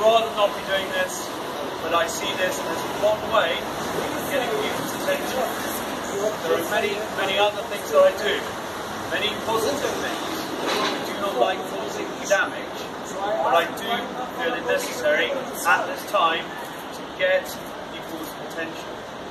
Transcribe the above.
rather not be doing this, but I see this as one way of getting people's attention. There are many, many other things that I do, many positive things. I do not like causing damage, but I do feel it necessary at this time to get people's attention.